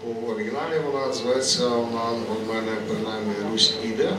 по оригіналі вона називається, вона у мене принаймні Русь іде.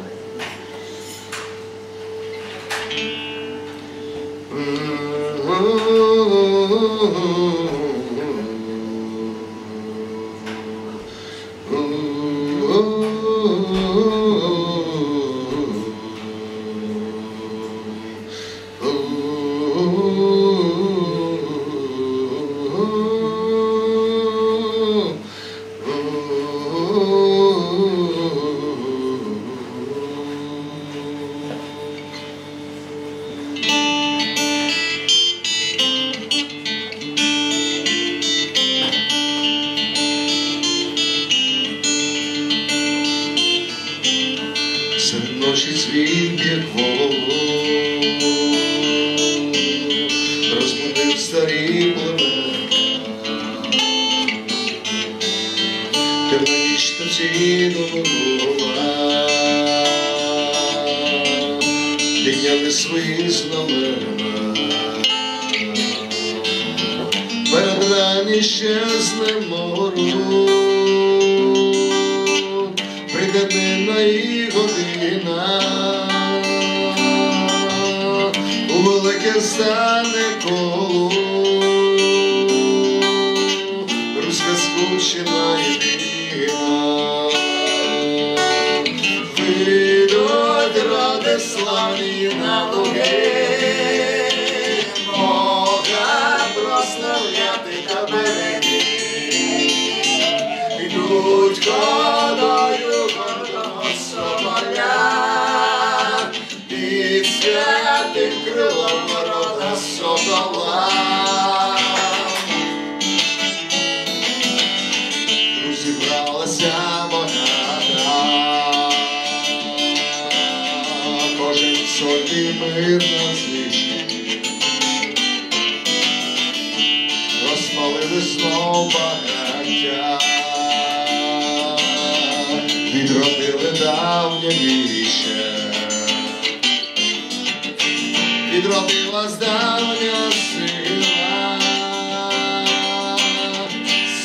Серед ночі світ бігво розбудив старі та ці довела, підняли свої знамена. Перед рані щезне мору, прийде днина і година, у велике стане коло, руська скучена єдина. Вийдуть ради славні на луги, Бога прославляти та береги. Ідуть ходою кожен собі мир на розпалили знов багаття, відродили давнє віще, відродилась давня сила,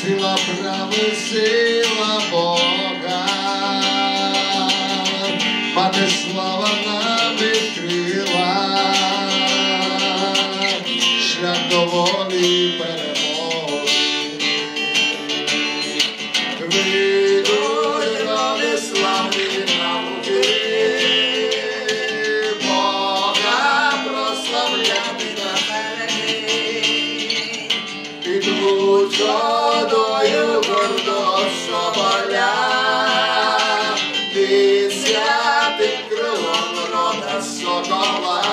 сила прави, сила Бога, мати слава нам до волі і перемоги. Славні науки, Бога прославляти на Ідуть ходою гордо соболя, під святим крилом рода сокола.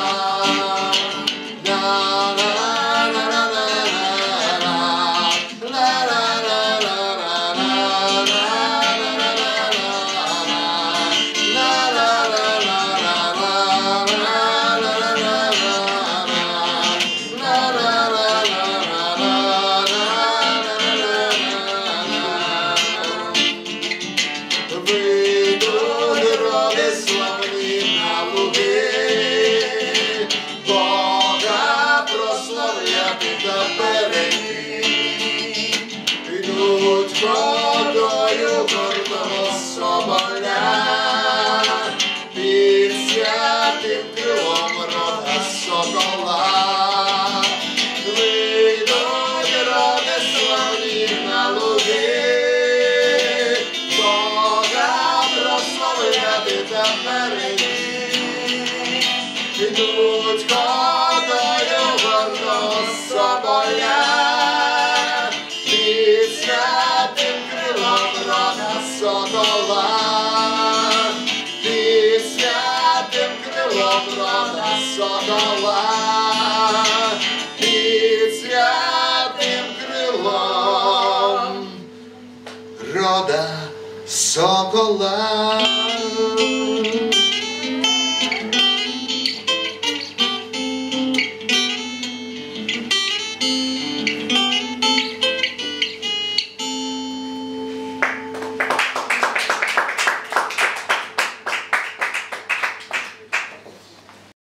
Ідуть ходою гордого соболя, під святим крилом рода сокола, під святим крилом рода сокола, під святим крилом рода сокола.